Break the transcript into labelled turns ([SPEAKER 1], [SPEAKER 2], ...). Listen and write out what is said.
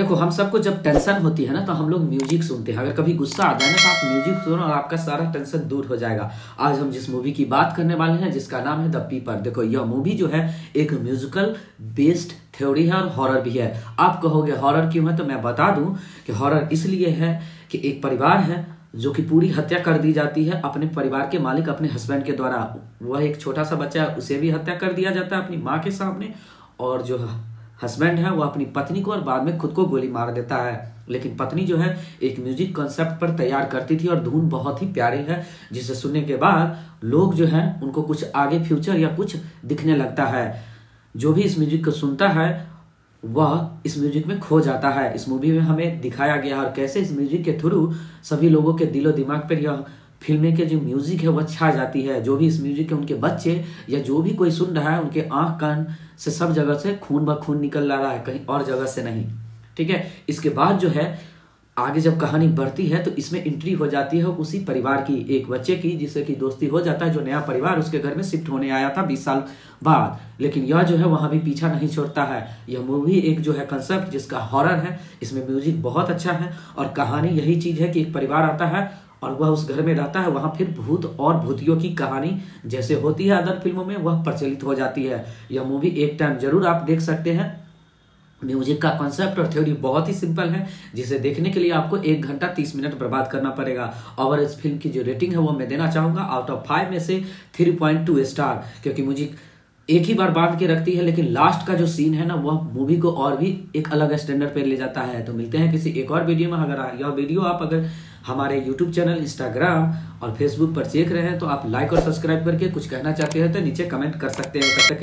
[SPEAKER 1] देखो, हम सबको जब टेंशन होती है ना तो हम लोग म्यूज़िक सुनते हैं। अगर कभी गुस्सा आ जाए ना तो आप म्यूज़िक सुनो और आपका सारा टेंशन दूर हो जाएगा। आज हम जिस मूवी की बात करने वाले हैं, जिसका नाम है द पीपर देखो, यह मूवी जो है, एक म्यूजिकल बेस्ड थ्योरी है और हॉरर भी है। आप कहोगे हॉरर क्यों है? तो मैं बता दूँ कि हॉरर इसलिए है कि एक परिवार है, जो कि पूरी हत्या कर दी जाती है अपने परिवार के मालिक, अपने हस्बैंड के द्वारा। वह एक छोटा सा बच्चा है, उसे भी हत्या कर दिया जाता है अपनी माँ के सामने। और जो हस्बैंड है, वो अपनी पत्नी को और बाद में खुद को गोली मार देता है। लेकिन पत्नी जो है, एक म्यूज़िक कॉन्सेप्ट पर तैयार करती थी और धुन बहुत ही प्यारी है, जिसे सुनने के बाद लोग जो है, उनको कुछ आगे फ्यूचर या कुछ दिखने लगता है। जो भी इस म्यूज़िक को सुनता है, वह इस म्यूज़िक में खो जाता है। इस मूवी में हमें दिखाया गया और कैसे इस म्यूज़िक के थ्रू सभी लोगों के दिलो दिमाग पर यह फ़िल्में के जो म्यूज़िक है वह छा जाती है। जो भी इस म्यूज़िक के उनके बच्चे या जो भी कोई सुन रहा है, उनके आँख कान से सब जगह से खून ब खून निकल रहा है, कहीं और जगह से नहीं। ठीक है? इसके बाद जो है, आगे जब कहानी बढ़ती है तो इसमें एंट्री हो जाती है उसी परिवार की, एक बच्चे की जिससे कि दोस्ती हो जाता है, जो नया परिवार उसके घर में शिफ्ट होने आया था बीस साल बाद। लेकिन यह जो है, वहाँ भी पीछा नहीं छोड़ता है। यह मूवी एक जो है कंसेप्ट जिसका हॉरर है, इसमें म्यूज़िक बहुत अच्छा है और कहानी यही चीज़ है कि एक परिवार आता है और वह उस घर में रहता है, वहाँ फिर भूत और भूतियों की कहानी जैसे होती है अदर फ़िल्मों में, वह प्रचलित हो जाती है। यह मूवी एक टाइम ज़रूर आप देख सकते हैं। म्यूज़िक का कॉन्सेप्ट और थ्योरी बहुत ही सिंपल है, जिसे देखने के लिए आपको एक घंटा तीस मिनट बर्बाद करना पड़ेगा। और इस फ़िल्म की जो रेटिंग है, वो मैं देना चाहूँगा आउट ऑफ़ फाइव में से थ्री पॉइंट टू स्टार क्योंकि म्यूज़िक एक ही बार बाँध के रखती है, लेकिन लास्ट का जो सीन है ना, वह मूवी को और भी एक अलग स्टैंडर्ड पर ले जाता है। तो मिलते हैं किसी एक और वीडियो में। अगर यह वीडियो आप अगर हमारे यूट्यूब चैनल इंस्टाग्राम और फेसबुक पर देख रहे हैं तो आप लाइक और सब्सक्राइब करके कुछ कहना चाहते हैं तो नीचे कमेंट कर सकते हैं। तब तक